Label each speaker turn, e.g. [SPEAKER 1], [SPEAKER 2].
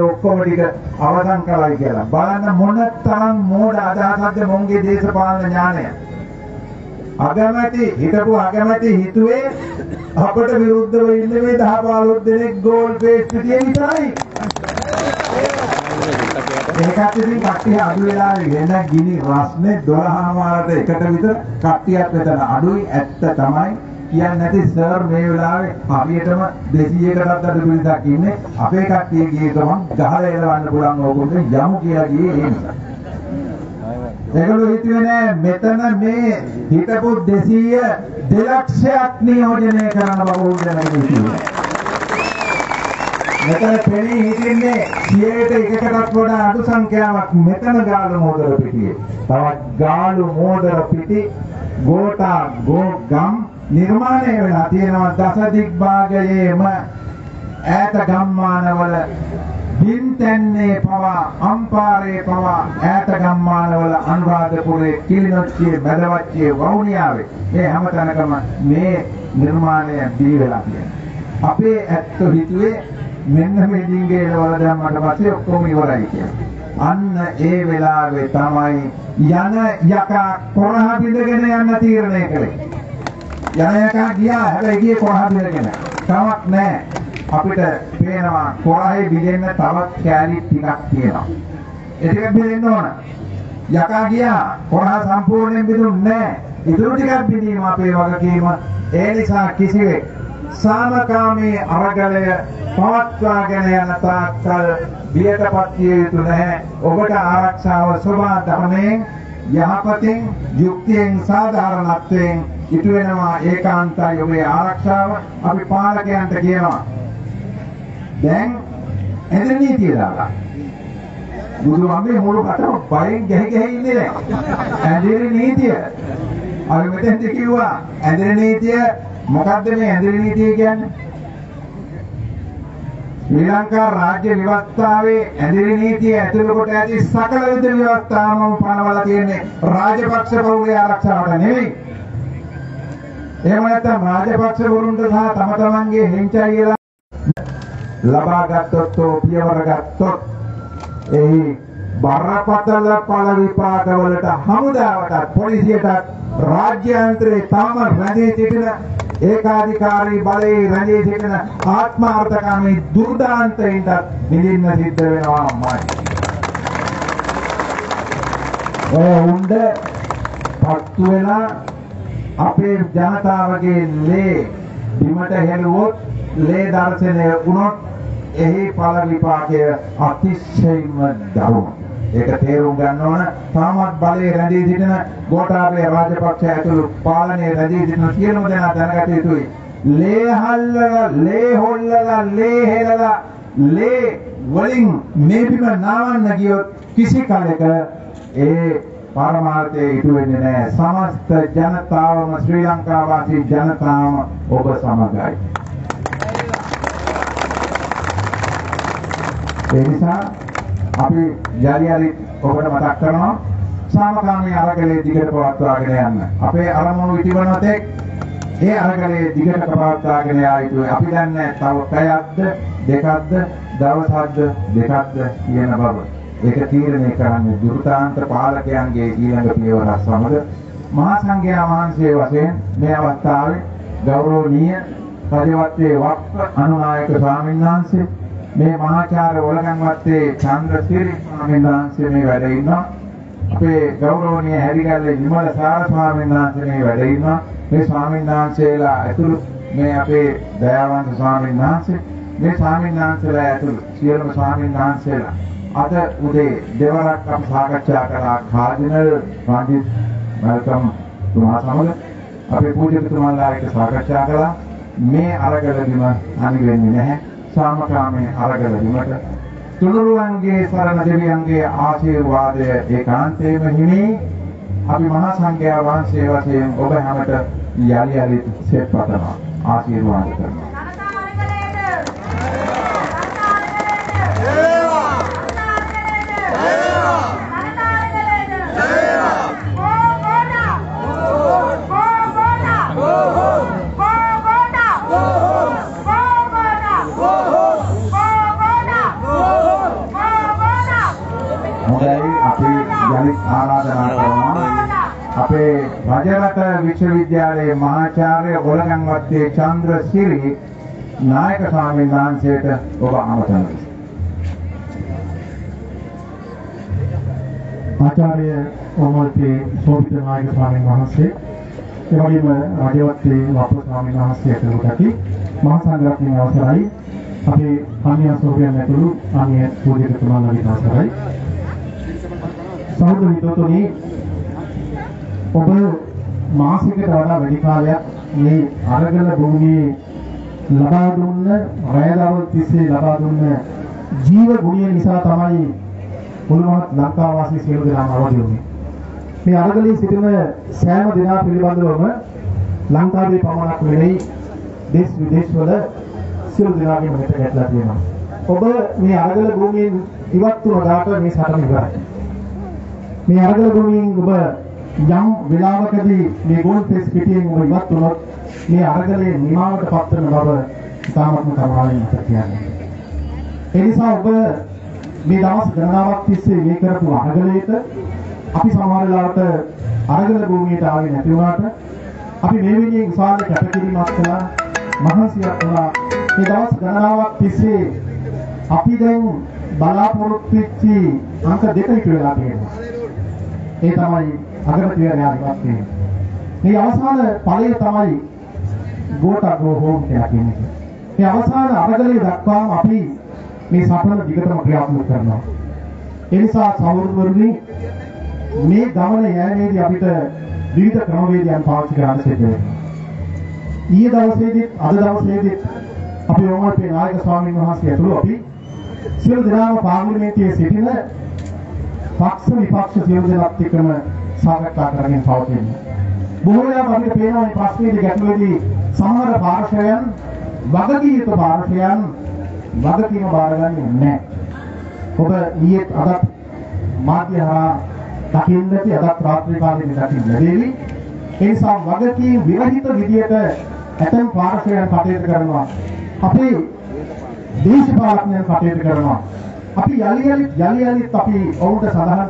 [SPEAKER 1] ඔක්කොම ටික අවසන් කළයි කියලා. බලන්න මොන තරම් මෝඩ අදහසක්ද මොන්ගේ දේශපාලන ඥානය. අගමැති හිටපු අගමැති හිතුවේ අපට විරුද්ධව ඉන්න මේ 10 15 දෙනෙක් ගෝල් පේස් පිටියේ විතරයි. ඒකත් ඉතින් කට්ටිය අඩු වෙලා වෙන ගිනි රස්නේ 12 මාරට එකට විතර කට්ටියක් මෙතන අඩුයි ඇත්ත තමයි කියන්නේ නැති සර් මේ වෙලාවේ හරියටම 200කටත් අඩු පිළිසක් ඉන්නේ අපේ කට්ටිය ගියේ ගමන් ගහලා එලවන්න පුළුවන් ඕගොල්ලෝ යමු කියලා ගියේ ඒ නිසා. ඒගොල්ලෝ හිතුවේ නෑ මෙතන මේ හිටපු 200 දෙලක්ෂයක් නියෝජනය කරන බව උන්දැනගෙන හිටියේ. මෙතන පෙනී හිටින්නේ 100ට එකකටත් වඩා අඩු සංඛ්‍යාවක් මෙතන ගාලු මෝදර පිටියේ. තවත් ගාලු මෝදර පිටි ගෝටා ගෝගම් නිර්මාණය වෙලා තියෙනවා දස දිග්භාගයේම ඈත ගම්මානවල. බින්තැන්නේ පවා අම්පාරේ පවා ඈත ගම්මානවල අනුරාධපුරේ කිලිනොච්චියේ මැදවච්චියේ වවුනියාවේ. මේ හැමතැනකම මේ නිර්මාණය දී වෙලා තියෙනවා. අපේ ඇත්ත හිතුවේ මෙන්න මේ ඩිංගේ වල දැම්මට පස්සේ ඔක්කොම ඉවරයි කියලා. අන්න ඒ වෙලාවේ තමයි යන යකා කොරහ බිඳගෙන යන්න තීරණය කළේ. යන එකා ගියා හැබැයි ගියේ කොරහ බිඳගෙන. තවත් නැහැ. අපිට පේනවා කොරහේ බිඳෙන්න තවත් කෑලි ටිකක් තියෙනවා. ඒ ටික බිඳෙන්න ඕන. යකා ගියා කොරහ සම්පූර්ණයෙන් බිඳුන්නේ නැහැ. ඉතුරු ටිකක් බිඳීම අපේ වගකීම. ඒ නිසා කිසිවෙක් සාමකාමී අරගලය පවත්වාගෙන යන තාක්කල් බියටපත් විය යුතු නැහැ. ඔබට ආරක්ෂාව සෝමා ධර්මයෙන් යහපතින් යුක්තියෙන් සාධාරණත්වයෙන් ඉටු වෙනවා ඒකාන්තයි ඔබේ ආරක්ෂාව. අපි පාලකයන්ට කියනවා. දැන් එදින නීතිය දාලා. බුදු අම්මේ මුළු රටම බයෙන් ගැහි ගැහි ඉන්නේ දැන්. ඇඳිරි නීතිය. අපි මෙතෙන්ද කිව්වා ඇඳිරි නීතිය මොකද්ද මේ ඇඳිරි නීතිය කියන්නේ? ශ්‍රී ලංකා රාජ්‍ය ව්‍යවස්ථාවේ ඇඳිරි නීතිය ඇතුළු කොට ඇති සකල විද ව්‍යවස්ථාවම පනවලා තියෙන්නේ රාජපක්ෂ පවුලේ ආරක්ෂාවට නෙවෙයි එහෙම නැත්නම් රාජපක්ෂ වරුන්ට සහ තම තමන්ගේ හෙංචයිලා ලබා ගත්තොත් පියවර ගත්තොත් එහි බරපතල පළ විපාක වලට හමුදාවටත් පොලිසියටත් රාජ්‍යාන්තරේ තාම රැඳී සිටින ඒකාධිකාරී බලයේ රැඳී සිටින ආත්මාර්ථකාමී දුර්දාන්තයින්ට නිදින්න සිද්ධ වෙනවාමයි. ඔය උණ්ඩ පත්තු වෙලා අපේ ජනතාවගේ ලේ බිමට හෙළුවොත් ලේ දර්ශනය වුණොත් එහි ඵල විපාකය අතිශයින්ම දරුණු. ඒක තේරුම් ගන්න ඕන තාමත් බලයේ රැඳී සිටින ගෝඨාභය රාජපක්ෂ ඇතුළු පාලනයේ රැඳී සිටින සියලුම දෙනා දැනගත යුතුයි. ලේ හල්ලලා ලේ හොල්ලලා ලේ හෙලලා ලේ වලින් මේ බිම නාවන්න ගියොත් කිසි කලක ඒ පරමාර්ථයේ ඉටු වෙන්නේ නැහැ. සමස්ත ජනතාවම ශ්‍රී ලංකා වාසී ජනතාවම ඔබ සමගයි. ඒ නිසා අපි යලි යලි ඔබට මතක් කරනවා සාමකාමී අරගලයේ දිගට පවත්වාගෙන යන්න. අපේ අරමුණු ඉටිවන තෙක් ඒ අරගලයේ දිගට පවත්වාගෙන යා යුතුයි. අපි දන්නේ තව පැයක්ද දෙකක්ද දවසක්ද දෙකක්ද කියන බව. ඒක තීරණය කරන්නේ දුර්තාන්ත පාලකයන්ගේ ඊළඟ පියවර සමග මහා සංඝයා වහන්සේ වශයෙන් මේ අවස්ථාවේ ගෞරවනීය පරිවර්තයේ වක්ක අනුනායක ස්වාමීන් වහන්සේ මේ මහාචාර්ය ඔලගන්වත්තේ චන්ද්‍රසිරි ස්වාමීන් වහන්සේ මේ වැඩ ඉන්නවා. අපේ ගෞරවනීය හැරිගල්ලේ විමල සාර ස්වාමීන් වහන්සේ මේ වැඩ ඉන්නවා. මේ ස්වාමීන් වහන්සේලා ඇතුළු මේ අපේ දයාවන්ත ස්වාමීන් වහන්සේ මේ ස්වාමීන් වහන්සේලා ඇතුළු සියලුම ස්වාමීන් වහන්සේලා අද උදේ දෙවරක් අපි සාකච්ඡා කළා කාඩිනල් රංජිත් මල්කම් තුමා සමග අපේ පූජ්‍යතුමාලා එක්ක සාකච්ඡා කළා. මේ අරගලදිම අනි වෙන්නේ නැහැ. සාමකාමී අරගල විමට තුනුරුවන්ගේ සරණ දෙවියන්ගේ ආශිර්වාදය ඒකාන්තයෙන්ම හිමි. අපි මහා සංඝයා වහන්සේ වශයෙන් ඔබ හැමත යලි යලි සෙත් පතනවා. ආශිර්වාද කරනවා. ආරාධනා කරනවා. අපේ රජරට විශ්වවිද්‍යාලයේ මහාචාර්ය ඔලගම්වත්තේ චන්ද්‍රසිරි නායක ස්වාමීන් වහන්සේට ඔබ ආමන්ත්‍රණය
[SPEAKER 2] ආචාර්ය ඕමල්පේ සෝවිත නායක ස්වාමීන් වහන්සේ ඒ වගේම රජවත්තේ වප්පු ස්වාමීන් වහන්සේ ඇතුළු කටි මහා සංඝරත්නයේ අවසරයි. අපේ අන්‍ය සෝවියන් ඇතුළු අන්‍ය පූජකතුමාලගේ අවසරයි. සහෝදර මිත්‍රතුනි ඔබ මාසිකට වඩා වැඩි කාලයක් මේ අරගල භූමියේ ලබා දුන්න රැයදවල් තිස්සේ ලබා දුන්න ජීව ගුණය නිසා තමයි මුළුමහත් ලංකා වාසී සියලු දෙනාම අවදි වුණේ. මේ අරගලයේ සිටින සෑම දෙනා පිළිබඳවම ලංකාවේ පමණක් නෙවෙයි දේශ විදේශවල සියලු දෙනාගේම හිත ගැටලා තියෙනවා. ඔබ මේ අරගල භූමියෙන් ඉවත් වුණාට මේ සටන ඉවරයි. මේ අරගල භූමියෙන් ඔබ යම් වෙලාවකදී මේ ගෝල් ෆේස් පිටියෙන් ඔබ ඉවත් වුණොත් මේ අරගලේ නිමාවට පත්වන බව ඉතාමත්ම කමාවෙන් මතක තියාගන්න. ඒ නිසා ඔබ මේ දවස් ගණනාවක් තිස්සේ මේ කරපු අරගලයට අපි සමහර වෙලාවට අරගල භූමියට ආවේ නැති වුණාට අපි මේ වෙලේ විශාල කැපකිරීමක් කළා මහන්සියක් වුණා මේ දවස් ගණනාවක් තිස්සේ අපි දැන් බලාපොරොත්තු වෙච්ච අංක දෙක ඉතුරු වෙලා තියෙනවා ඒ තමයි අගමැතිවරයාගේ වත්තේ මේ අවසාන ඵලය තමයි ගෝටා ගෝ හෝම් කියලා කියන්නේ මේ අවසාන අරගලේ දක්වාම අපි මේ සටන දිගටම ක්‍රියාත්මක කරනවා. ඒ නිසා සමෘද්ධවරුනි මේ ගමන යෑමේදී අපිට විවිධ ක්‍රමවේදයන් පාවිච්චි කරන්න සිද්ධ වෙනවා. ඊයේ දවසේදීත් අද දවසේදීත් අපි ඕමල්පේ නායක ස්වාමීන් වහන්සේ ඇතුළු අපි සියලු දෙනාම පාර්ලිමේන්තුවේ සිටින පක්ෂ විපක්ෂ සියලු දෙනාත් එක්කම සාකච්ඡා කරගෙන පවතිනවා. බොහෝ වෙලාවට අපිට පේනවා මේ ප්‍රශ්නේදී ගැටලුවේදී සමහර පාර්ශවයන් වගකී යුතු පාර්ශවයන් වගකීම බාරගන්නේ නැහැ. ඔබ ඊයේ අදත් මාධ්‍ය හරහා දකින්න ඇති අදත් රාත්‍රී කාලේ දකින්න ලැබෙවි. ඒ නිසා වගකීම් විරහිත විදියට ඇතම් පාර්ශවයන් කටයුතු කරනවා. අපේ දේශපාලඥයන් කටයුතු කරනවා. අපි යලි යලි යලි යලිත් අපි ඔවුන්ට සඳහන්